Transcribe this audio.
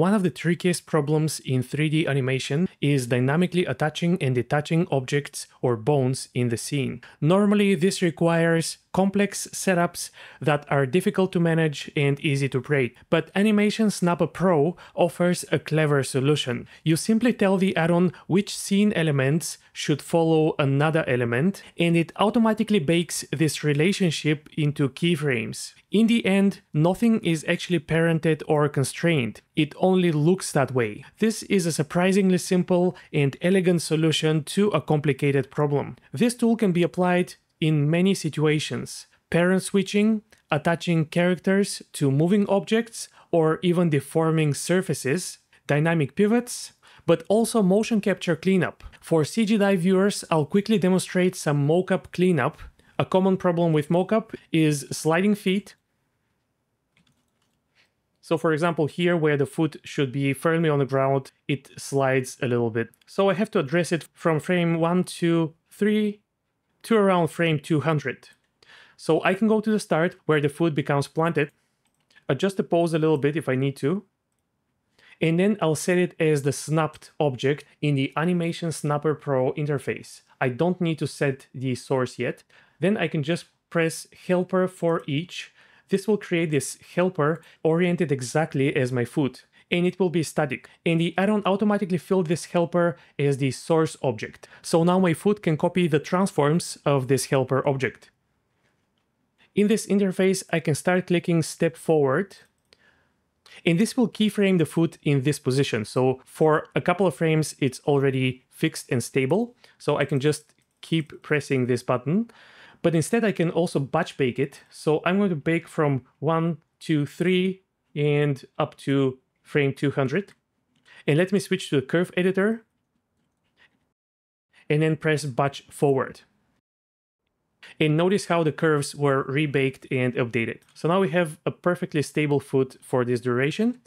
One of the trickiest problems in 3D animation is dynamically attaching and detaching objects or bones in the scene. Normally, this requires complex setups that are difficult to manage and easy to break, but Animation Snapper Pro offers a clever solution. You simply tell the add-on which scene elements should follow another element, and it automatically bakes this relationship into keyframes. In the end, nothing is actually parented or constrained. It only looks that way. This is a surprisingly simple and elegant solution to a complicated problem. This tool can be applied in many situations. Parent switching, attaching characters to moving objects, or even deforming surfaces, dynamic pivots, but also motion capture cleanup. For CGDive viewers, I'll quickly demonstrate some mocap cleanup. A common problem with mocap is sliding feet. So for example, here where the foot should be firmly on the ground, it slides a little bit. So I have to address it from frame 1, 2, 3 to around frame 200. So I can go to the start where the foot becomes planted, adjust the pose a little bit if I need to, and then I'll set it as the snapped object in the Animation Snapper Pro interface. I don't need to set the source yet. Then I can just press helper for each. This will create this helper oriented exactly as my foot and it will be static. And the add-on automatically filled this helper as the source object. So now my foot can copy the transforms of this helper object. In this interface, I can start clicking step forward and this will keyframe the foot in this position. So for a couple of frames, it's already fixed and stable. So I can just keep pressing this button. But instead, I can also batch bake it. So I'm going to bake from one, two, three, and up to frame 200. And let me switch to the curve editor and then press batch forward. And notice how the curves were rebaked and updated. So now we have a perfectly stable foot for this duration.